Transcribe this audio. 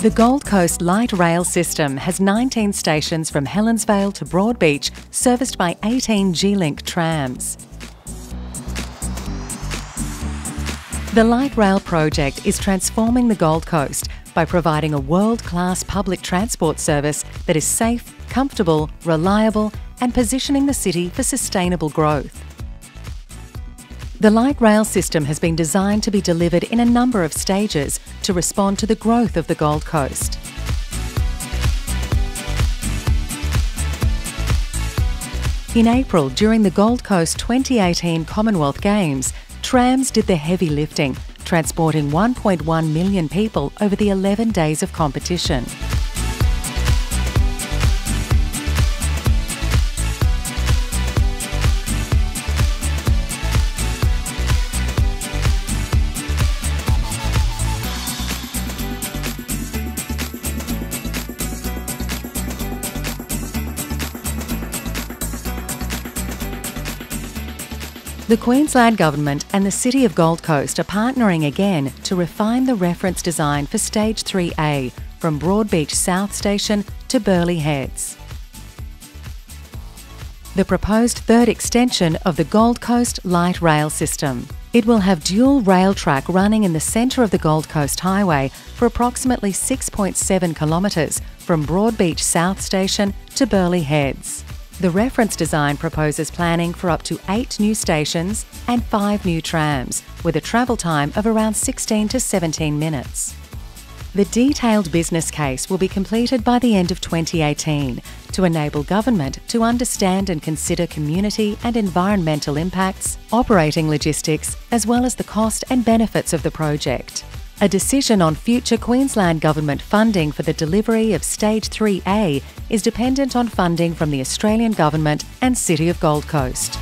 The Gold Coast Light Rail system has 19 stations from Helensvale to Broadbeach, serviced by 18 G-Link trams. The Light Rail project is transforming the Gold Coast by providing a world-class public transport service that is safe, comfortable, reliable and positioning the city for sustainable growth. The light rail system has been designed to be delivered in a number of stages to respond to the growth of the Gold Coast. In April, during the Gold Coast 2018 Commonwealth Games, trams did the heavy lifting, transporting 1.1 million people over the 11 days of competition. The Queensland Government and the City of Gold Coast are partnering again to refine the reference design for Stage 3A from Broadbeach South Station to Burleigh Heads. The proposed third extension of the Gold Coast Light Rail System. It will have dual rail track running in the centre of the Gold Coast Highway for approximately 6.7 kilometres from Broadbeach South Station to Burleigh Heads. The reference design proposes planning for up to eight new stations and five new trams, with a travel time of around 16 to 17 minutes. The detailed business case will be completed by the end of 2018 to enable government to understand and consider community and environmental impacts, operating logistics, as well as the cost and benefits of the project. A decision on future Queensland Government funding for the delivery of Stage 3A is dependent on funding from the Australian Government and City of Gold Coast.